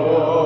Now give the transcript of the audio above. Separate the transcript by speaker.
Speaker 1: Lord.